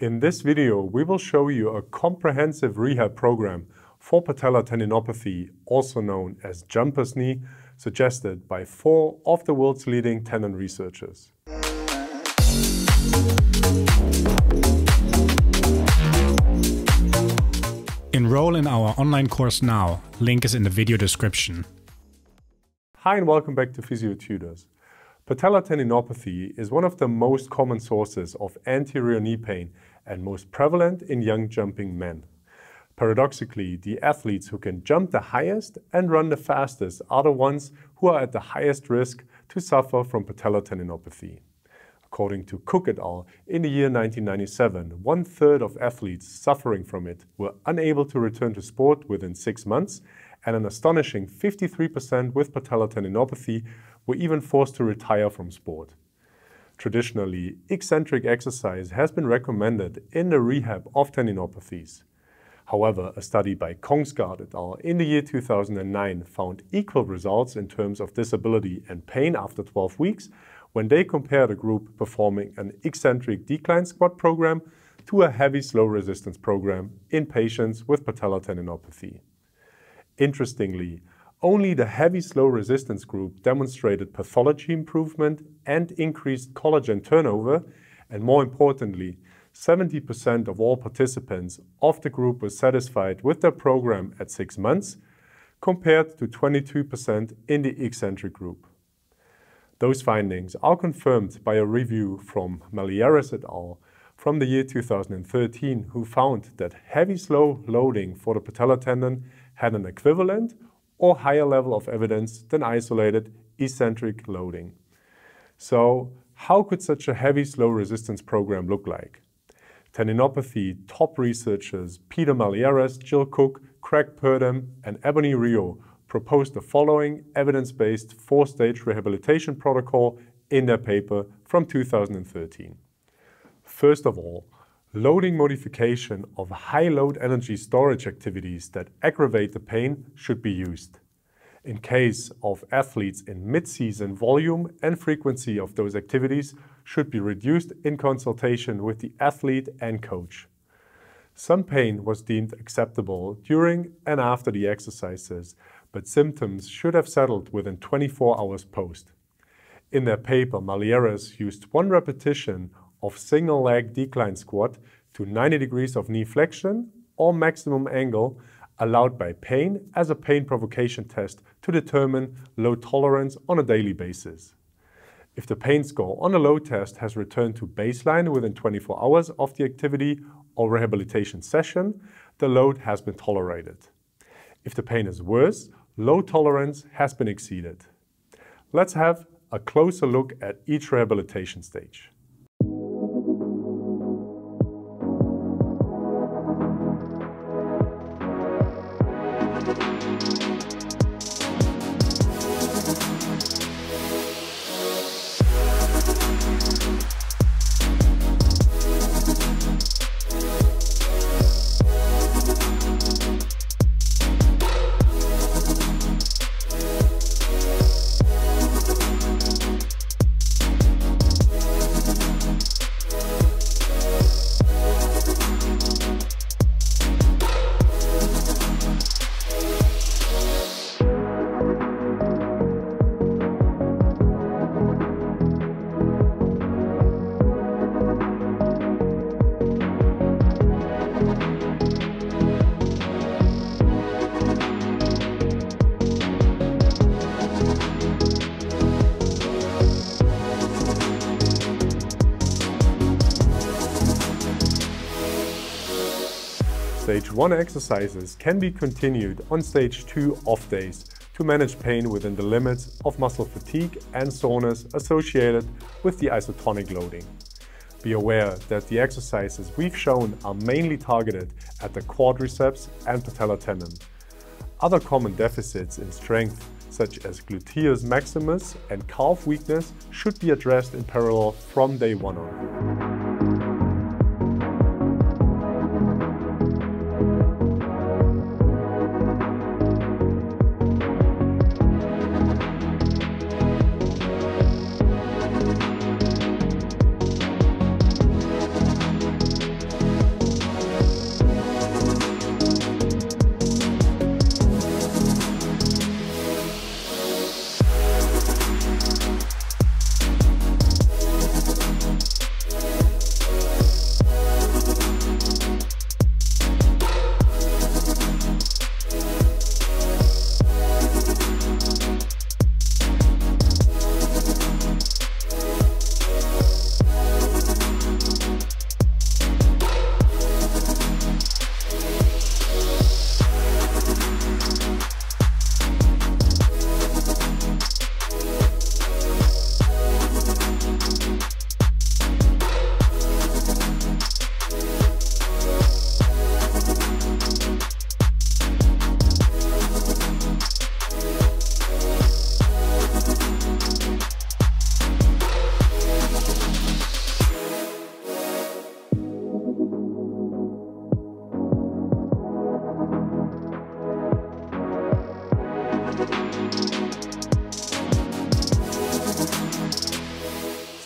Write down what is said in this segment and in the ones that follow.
In this video, we will show you a comprehensive rehab program for patellar tendinopathy, also known as jumper's knee, suggested by four of the world's leading tendon researchers. Enroll in our online course now. Link is in the video description. Hi and welcome back to Physio Tutors. Patellar tendinopathy is one of the most common sources of anterior knee pain and most prevalent in young jumping men. Paradoxically, the athletes who can jump the highest and run the fastest are the ones who are at the highest risk to suffer from patellar tendinopathy. According to Cook et al., in the year 1997, one third of athletes suffering from it were unable to return to sport within six months, and an astonishing 53% with patellar tendinopathy were even forced to retire from sport. Traditionally, eccentric exercise has been recommended in the rehab of tendinopathies. However, a study by Kongsgaard et al. in the year 2009 found equal results in terms of disability and pain after 12 weeks when they compared a group performing an eccentric decline squat program to a heavy slow resistance program in patients with patellar tendinopathy. Interestingly, only the heavy slow resistance group demonstrated pathology improvement and increased collagen turnover, and more importantly, 70% of all participants of the group were satisfied with their program at six months, compared to 22% in the eccentric group. Those findings are confirmed by a review from Malliaras et al. from the year 2013, who found that heavy slow loading for the patellar tendon had an equivalent or higher level of evidence than isolated eccentric loading. So how could such a heavy slow resistance program look like? Tendinopathy top researchers Peter Malliaras, Jill Cook, Craig Purdam, and Ebony Rio proposed the following evidence-based four-stage rehabilitation protocol in their paper from 2013. First of all, Loading modification of high load energy storage activities that aggravate the pain should be used. In case of athletes in mid-season, volume and frequency of those activities should be reduced in consultation with the athlete and coach. Some pain was deemed acceptable during and after the exercises, but symptoms should have settled within 24 hours post. In their paper, Malliaras used one repetition of single leg decline squat to 90 degrees of knee flexion or maximum angle allowed by pain as a pain provocation test to determine load tolerance on a daily basis. If the pain score on a load test has returned to baseline within 24 hours of the activity or rehabilitation session, the load has been tolerated. If the pain is worse, load tolerance has been exceeded. Let's have a closer look at each rehabilitation stage. Stage 1 exercises can be continued on Stage 2 off days to manage pain within the limits of muscle fatigue and soreness associated with the isotonic loading. Be aware that the exercises we've shown are mainly targeted at the quadriceps and patellar tendon. Other common deficits in strength, such as gluteus maximus and calf weakness, should be addressed in parallel from day one on.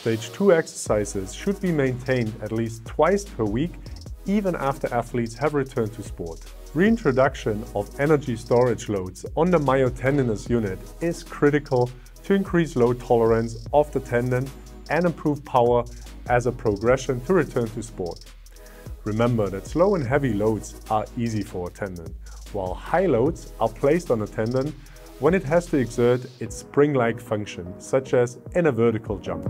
Stage 2 exercises should be maintained at least twice per week even after athletes have returned to sport. Reintroduction of energy storage loads on the myotendinous unit is critical to increase load tolerance of the tendon and improve power as a progression to return to sport. Remember that slow and heavy loads are easy for a tendon, while high loads are placed on a tendon when it has to exert its spring-like function, such as in a vertical jump.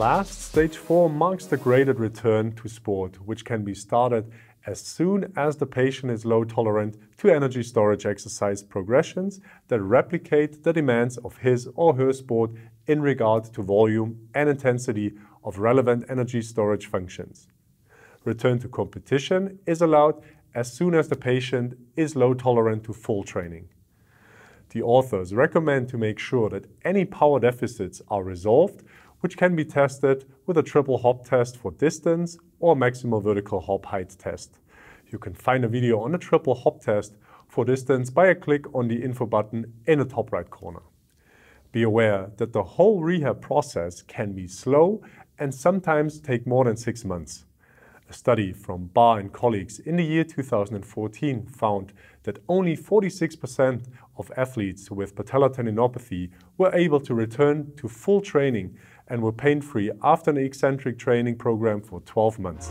Last, stage 4 marks the graded return to sport, which can be started as soon as the patient is low tolerant to energy storage exercise progressions that replicate the demands of his or her sport in regard to volume and intensity of relevant energy storage functions. Return to competition is allowed as soon as the patient is low tolerant to full training. The authors recommend to make sure that any power deficits are resolved which can be tested with a triple hop test for distance or maximal vertical hop height test. You can find a video on a triple hop test for distance by a click on the info button in the top right corner. Be aware that the whole rehab process can be slow and sometimes take more than six months. A study from Bahr and colleagues in the year 2014 found that only 46% of athletes with patellar tendinopathy were able to return to full training and were pain-free after an eccentric training program for 12 months.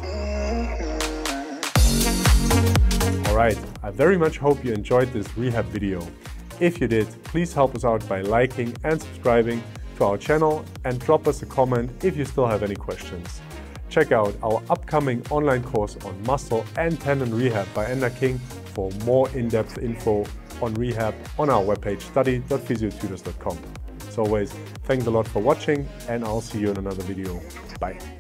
Alright, I very much hope you enjoyed this rehab video. If you did, please help us out by liking and subscribing to our channel and drop us a comment if you still have any questions. Check out our upcoming online course on muscle and tendon rehab by Enda King for more in-depth info on rehab on our webpage study.physiotutors.com. Always, thanks a lot for watching and I'll see you in another video. Bye.